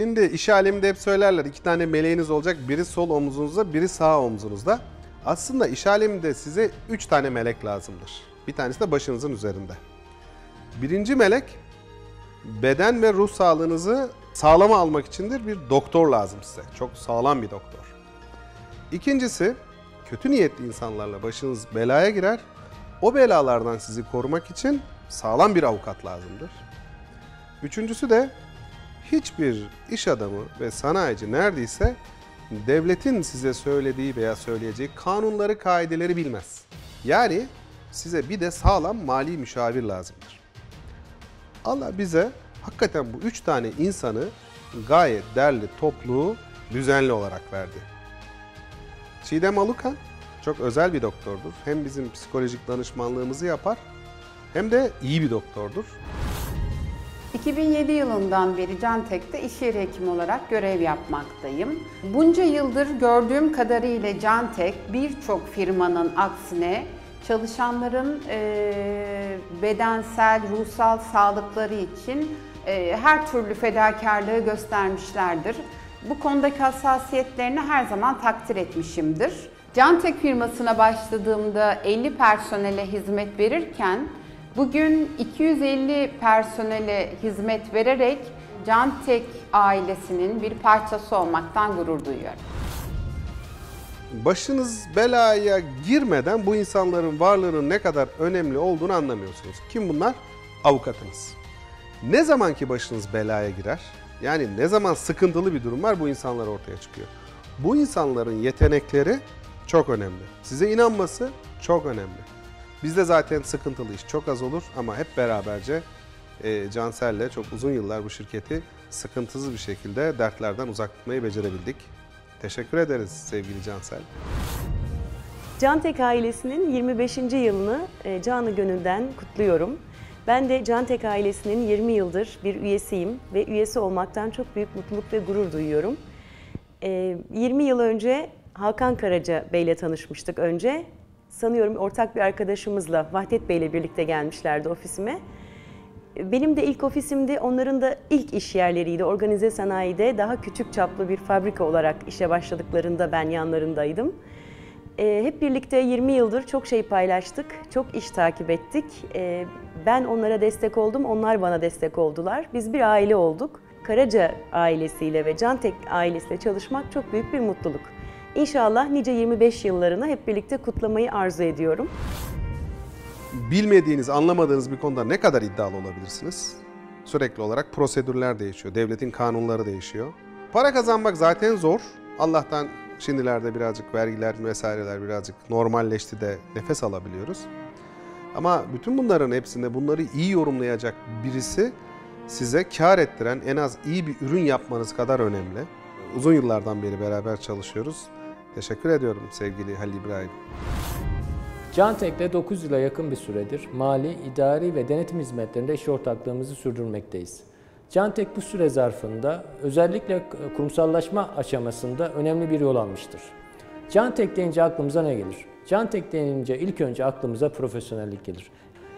Şimdi iş aleminde hep söylerler iki tane meleğiniz olacak. Biri sol omzunuzda, biri sağ omzunuzda. Aslında iş aleminde size üç tane melek lazımdır. Bir tanesi de başınızın üzerinde. Birinci melek beden ve ruh sağlığınızı sağlama almak içindir bir doktor lazım size. Çok sağlam bir doktor. İkincisi kötü niyetli insanlarla başınız belaya girer. O belalardan sizi korumak için sağlam bir avukat lazımdır. Üçüncüsü de hiçbir iş adamı ve sanayici neredeyse devletin size söylediği veya söyleyeceği kanunları, kaideleri bilmez. Yani size bir de sağlam mali müşavir lazımdır. Allah bize hakikaten bu üç tane insanı gayet derli, toplu, düzenli olarak verdi. Çiğdem Alukan çok özel bir doktordur. Hem bizim psikolojik danışmanlığımızı yapar hem de iyi bir doktordur. 2007 yılından beri Cantek'te iş yeri hekimi olarak görev yapmaktayım. Bunca yıldır gördüğüm kadarıyla Cantek birçok firmanın aksine çalışanların e, bedensel, ruhsal sağlıkları için e, her türlü fedakarlığı göstermişlerdir. Bu konudaki hassasiyetlerini her zaman takdir etmişimdir. Cantek firmasına başladığımda 50 personele hizmet verirken bugün 250 personele hizmet vererek Cantek ailesinin bir parçası olmaktan gurur duyuyorum. Başınız belaya girmeden bu insanların varlığının ne kadar önemli olduğunu anlamıyorsunuz. Kim bunlar? Avukatınız. Ne zaman ki başınız belaya girer, yani ne zaman sıkıntılı bir durum var bu insanlar ortaya çıkıyor. Bu insanların yetenekleri çok önemli. Size inanması çok önemli. Bizde zaten sıkıntılı iş çok az olur ama hep beraberce e, Cansel'le çok uzun yıllar bu şirketi sıkıntısız bir şekilde dertlerden uzak tutmayı becerebildik. Teşekkür ederiz sevgili Cansel. Cantek ailesinin 25. yılını e, canı gönülden kutluyorum. Ben de Cantek ailesinin 20 yıldır bir üyesiyim ve üyesi olmaktan çok büyük mutluluk ve gurur duyuyorum. E, 20 yıl önce Hakan Karaca Bey ile tanışmıştık önce. Sanıyorum ortak bir arkadaşımızla Vahdet Bey ile birlikte gelmişlerdi ofisime. Benim de ilk ofisimdi, onların da ilk iş yerleriydi. Organize sanayide daha küçük çaplı bir fabrika olarak işe başladıklarında ben yanlarındaydım. Ee, hep birlikte 20 yıldır çok şey paylaştık, çok iş takip ettik. Ee, ben onlara destek oldum, onlar bana destek oldular. Biz bir aile olduk. Karaca ailesiyle ve Cantek ailesiyle çalışmak çok büyük bir mutluluk. İnşallah nice 25 yıllarını hep birlikte kutlamayı arzu ediyorum. Bilmediğiniz, anlamadığınız bir konuda ne kadar iddialı olabilirsiniz? Sürekli olarak prosedürler değişiyor, devletin kanunları değişiyor. Para kazanmak zaten zor. Allah'tan şimdilerde birazcık vergiler vesaireler birazcık normalleşti de nefes alabiliyoruz. Ama bütün bunların hepsinde bunları iyi yorumlayacak birisi size kar ettiren en az iyi bir ürün yapmanız kadar önemli. Uzun yıllardan beri beraber çalışıyoruz. Teşekkür ediyorum sevgili Halil İbrahim. Cantek'te 9 yıla yakın bir süredir mali, idari ve denetim hizmetlerinde iş ortaklığımızı sürdürmekteyiz. Cantek bu süre zarfında özellikle kurumsallaşma aşamasında önemli bir yol almıştır. Cantek deyince aklımıza ne gelir? Cantek deyince ilk önce aklımıza profesyonellik gelir.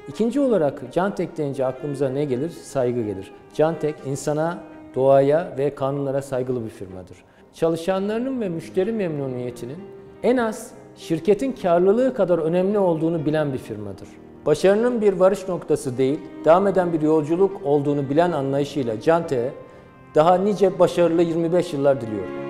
İkinci olarak Cantek deyince aklımıza ne gelir? Saygı gelir. Cantek insana, doğaya ve kanunlara saygılı bir firmadır. Çalışanlarının ve müşteri memnuniyetinin en az şirketin karlılığı kadar önemli olduğunu bilen bir firmadır. Başarının bir varış noktası değil, devam eden bir yolculuk olduğunu bilen anlayışıyla Cante'ye daha nice başarılı 25 yıllar diliyorum.